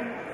Amen.